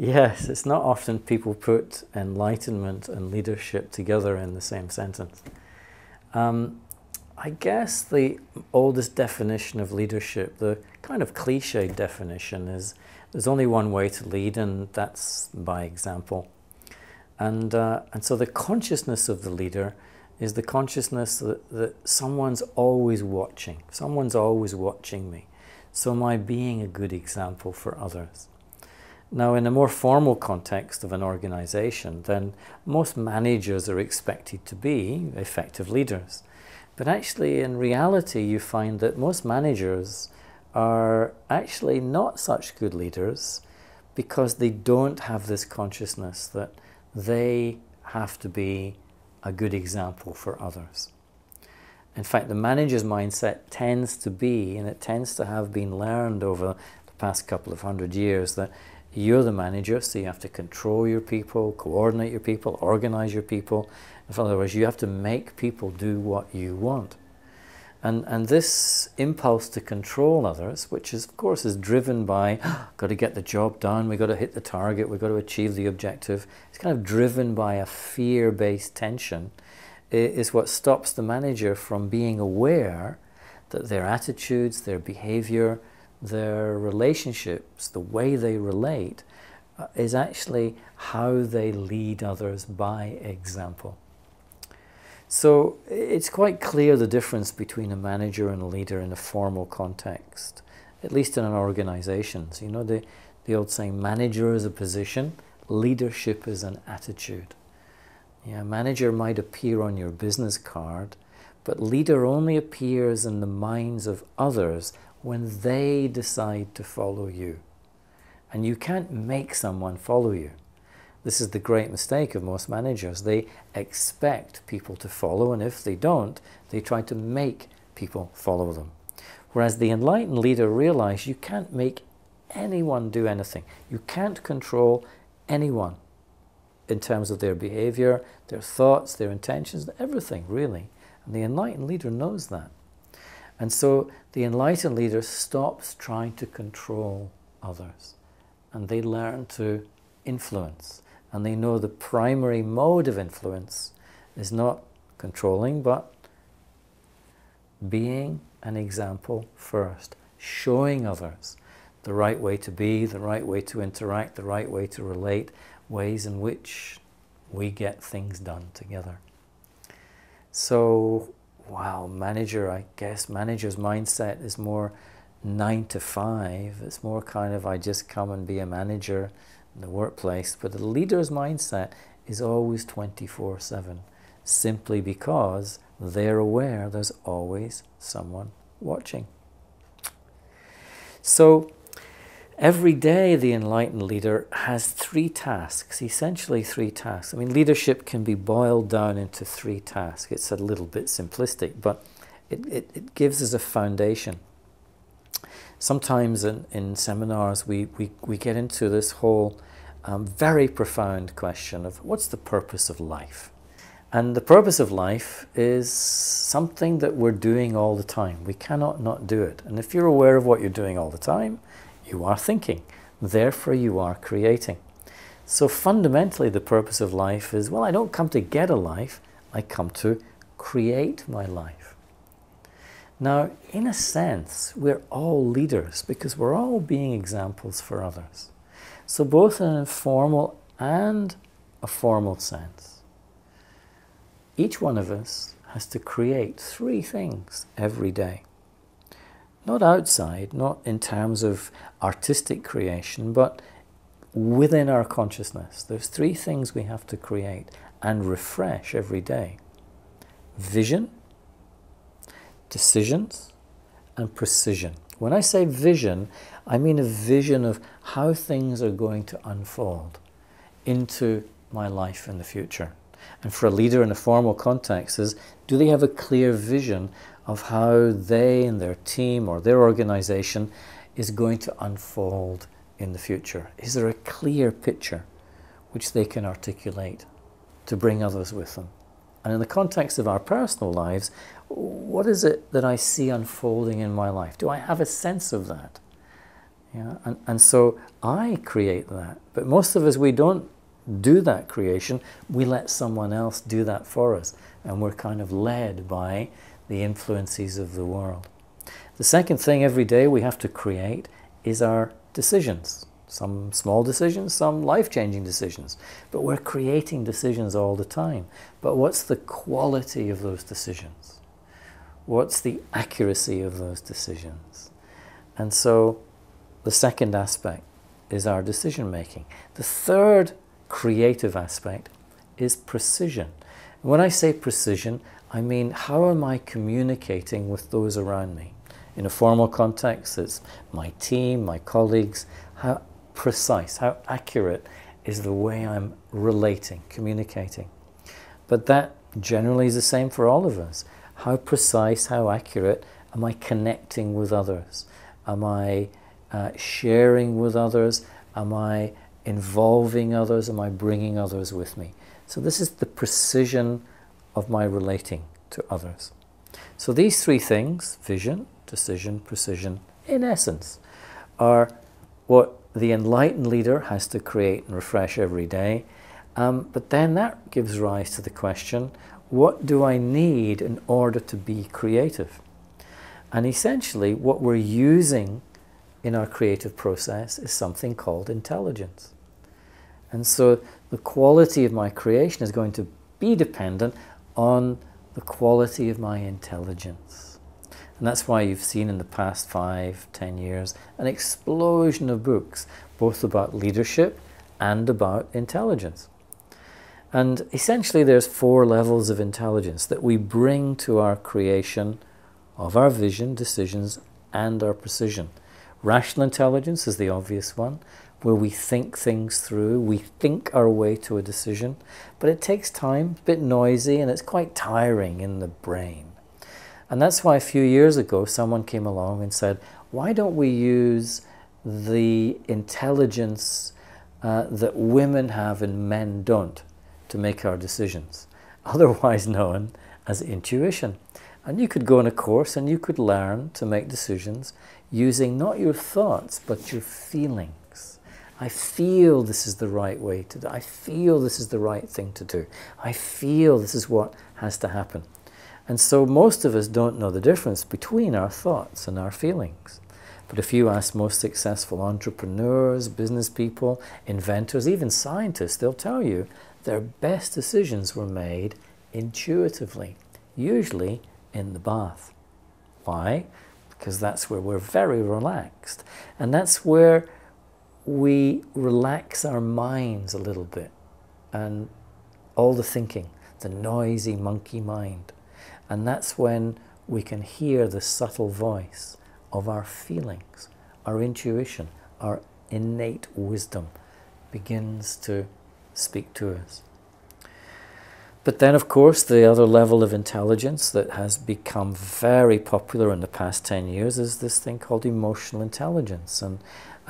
Yes, it's not often people put enlightenment and leadership together in the same sentence. Um, I guess the oldest definition of leadership, the kind of cliche definition, is there's only one way to lead, and that's by example. And, uh, and so the consciousness of the leader is the consciousness that, that someone's always watching, someone's always watching me. So am I being a good example for others? Now, in a more formal context of an organization, then most managers are expected to be effective leaders. But actually, in reality, you find that most managers are actually not such good leaders because they don't have this consciousness that they have to be a good example for others. In fact, the manager's mindset tends to be, and it tends to have been learned over the past couple of hundred years, that you're the manager, so you have to control your people, coordinate your people, organize your people. In other words, you have to make people do what you want. And, and this impulse to control others, which is, of course is driven by, oh, got to get the job done, we've got to hit the target, we've got to achieve the objective, it's kind of driven by a fear-based tension, is what stops the manager from being aware that their attitudes, their behavior, their relationships, the way they relate, uh, is actually how they lead others by example. So it's quite clear the difference between a manager and a leader in a formal context, at least in an organization. So, you know, the, the old saying, manager is a position, leadership is an attitude. Yeah, manager might appear on your business card, but leader only appears in the minds of others when they decide to follow you. And you can't make someone follow you. This is the great mistake of most managers. They expect people to follow, and if they don't, they try to make people follow them. Whereas the enlightened leader realizes you can't make anyone do anything. You can't control anyone in terms of their behavior, their thoughts, their intentions, everything really. And the enlightened leader knows that. And so the enlightened leader stops trying to control others and they learn to influence. And they know the primary mode of influence is not controlling, but being an example first, showing others the right way to be, the right way to interact, the right way to relate, ways in which we get things done together. So wow, manager, I guess manager's mindset is more nine to five. It's more kind of I just come and be a manager in the workplace. But the leader's mindset is always 24 7, simply because they're aware there's always someone watching. So Every day, the enlightened leader has three tasks, essentially three tasks. I mean, leadership can be boiled down into three tasks. It's a little bit simplistic, but it, it, it gives us a foundation. Sometimes in, in seminars, we, we, we get into this whole um, very profound question of what's the purpose of life? And the purpose of life is something that we're doing all the time. We cannot not do it. And if you're aware of what you're doing all the time, you are thinking. Therefore, you are creating. So fundamentally, the purpose of life is well, I don't come to get a life, I come to create my life. Now, in a sense, we're all leaders because we're all being examples for others. So, both in an informal and a formal sense, each one of us has to create three things every day. Not outside, not in terms of artistic creation, but within our consciousness. There's three things we have to create and refresh every day vision, decisions, and precision. When I say vision, I mean a vision of how things are going to unfold into my life in the future. And for a leader in a formal context is do they have a clear vision of how they and their team or their organization is going to unfold in the future? Is there a clear picture which they can articulate to bring others with them? And in the context of our personal lives, what is it that I see unfolding in my life? Do I have a sense of that? Yeah? And, and so I create that. But most of us, we don't do that creation. We let someone else do that for us. And we're kind of led by the influences of the world. The second thing every day we have to create is our decisions. Some small decisions, some life changing decisions. But we're creating decisions all the time. But what's the quality of those decisions? What's the accuracy of those decisions? And so the second aspect is our decision making. The third creative aspect is precision. When I say precision, I mean how am I communicating with those around me? In a formal context, it's my team, my colleagues. How precise, how accurate is the way I'm relating, communicating? But that generally is the same for all of us. How precise, how accurate am I connecting with others? Am I uh, sharing with others? Am I involving others? Am I bringing others with me? So, this is the precision of my relating to others. So, these three things vision, decision, precision in essence, are what the enlightened leader has to create and refresh every day. Um, but then that gives rise to the question what do I need in order to be creative? And essentially, what we're using in our creative process is something called intelligence. And so the quality of my creation is going to be dependent on the quality of my intelligence. And that's why you've seen in the past five, ten years an explosion of books, both about leadership and about intelligence. And essentially, there's four levels of intelligence that we bring to our creation of our vision, decisions, and our precision. Rational intelligence is the obvious one, where we think things through, we think our way to a decision, but it takes time, a bit noisy, and it's quite tiring in the brain. And that's why a few years ago someone came along and said, why don't we use the intelligence uh, that women have and men don't to make our decisions, otherwise known as intuition. And you could go on a course and you could learn to make decisions using not your thoughts, but your feelings. I feel this is the right way to do. I feel this is the right thing to do. I feel this is what has to happen. And so most of us don't know the difference between our thoughts and our feelings. But if you ask most successful entrepreneurs, business people, inventors, even scientists, they'll tell you their best decisions were made intuitively, usually in the bath. Why? because that's where we're very relaxed. And that's where we relax our minds a little bit and all the thinking, the noisy monkey mind. And that's when we can hear the subtle voice of our feelings, our intuition, our innate wisdom begins to speak to us. But then, of course, the other level of intelligence that has become very popular in the past 10 years is this thing called emotional intelligence. And,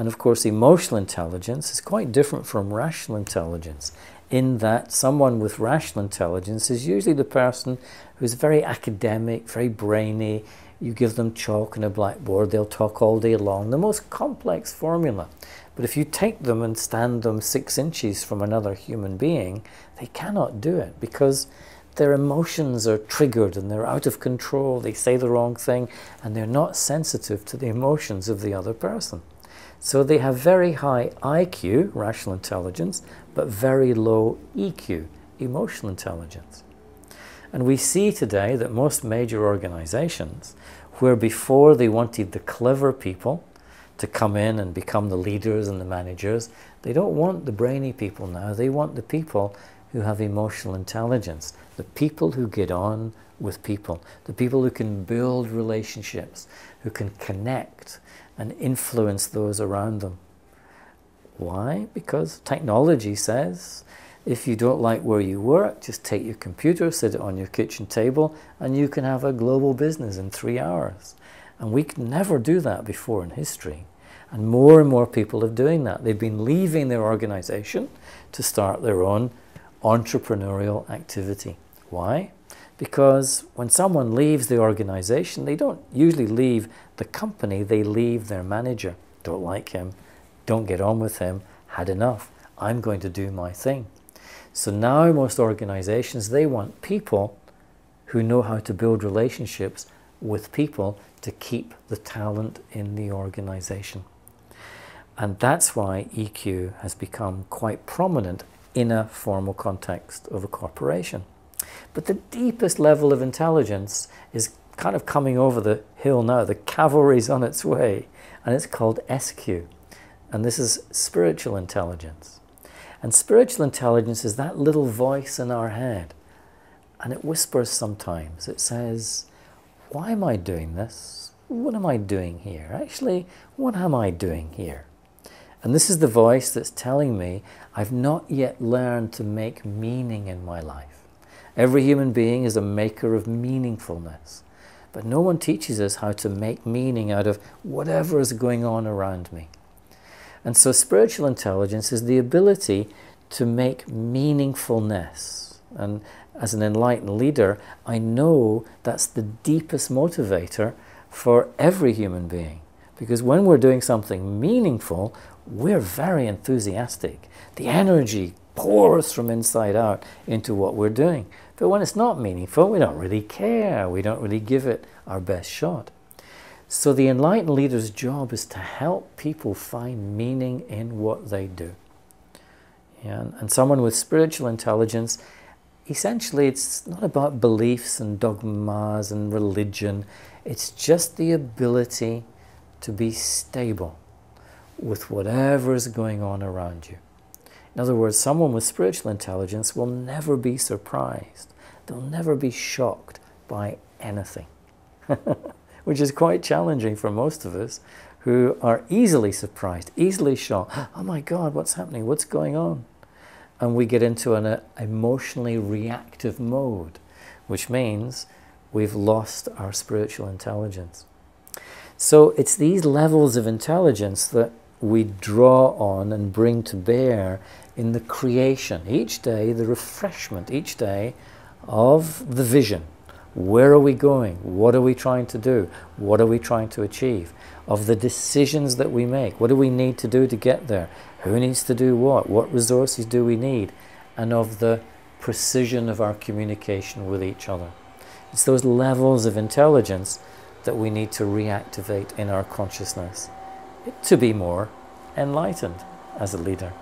and of course, emotional intelligence is quite different from rational intelligence in that someone with rational intelligence is usually the person who's very academic, very brainy. You give them chalk and a blackboard, they'll talk all day long. The most complex formula. But if you take them and stand them six inches from another human being, they cannot do it because their emotions are triggered and they're out of control. They say the wrong thing and they're not sensitive to the emotions of the other person. So they have very high IQ, rational intelligence, but very low EQ, emotional intelligence. And we see today that most major organizations, where before they wanted the clever people, to come in and become the leaders and the managers. They don't want the brainy people now. They want the people who have emotional intelligence, the people who get on with people, the people who can build relationships, who can connect and influence those around them. Why? Because technology says if you don't like where you work, just take your computer, sit it on your kitchen table, and you can have a global business in three hours. And we could never do that before in history. And more and more people are doing that. They've been leaving their organization to start their own entrepreneurial activity. Why? Because when someone leaves the organization, they don't usually leave the company, they leave their manager. don't like him, don't get on with him, had enough. I'm going to do my thing. So now most organizations, they want people who know how to build relationships with people to keep the talent in the organization. And that's why EQ has become quite prominent in a formal context of a corporation. But the deepest level of intelligence is kind of coming over the hill now. The cavalry's on its way, and it's called SQ. And this is spiritual intelligence. And spiritual intelligence is that little voice in our head. And it whispers sometimes. It says, Why am I doing this? What am I doing here? Actually, what am I doing here? And this is the voice that's telling me I've not yet learned to make meaning in my life. Every human being is a maker of meaningfulness. But no one teaches us how to make meaning out of whatever is going on around me. And so spiritual intelligence is the ability to make meaningfulness. And as an enlightened leader, I know that's the deepest motivator for every human being. Because when we're doing something meaningful, we're very enthusiastic. The energy pours from inside out into what we're doing. But when it's not meaningful, we don't really care. We don't really give it our best shot. So the enlightened leader's job is to help people find meaning in what they do. Yeah, and someone with spiritual intelligence, essentially it's not about beliefs and dogmas and religion. It's just the ability to be stable with whatever is going on around you. In other words, someone with spiritual intelligence will never be surprised. They'll never be shocked by anything. which is quite challenging for most of us who are easily surprised, easily shocked. Oh my God, what's happening? What's going on? And we get into an uh, emotionally reactive mode, which means we've lost our spiritual intelligence. So it's these levels of intelligence that we draw on and bring to bear in the creation each day, the refreshment each day of the vision where are we going? What are we trying to do? What are we trying to achieve? Of the decisions that we make, what do we need to do to get there? Who needs to do what? What resources do we need? And of the precision of our communication with each other. It's those levels of intelligence that we need to reactivate in our consciousness to be more enlightened as a leader.